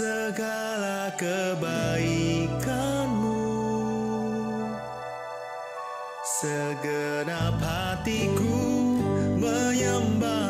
segala kebaikanmu. Segenap hatiku menyembahmu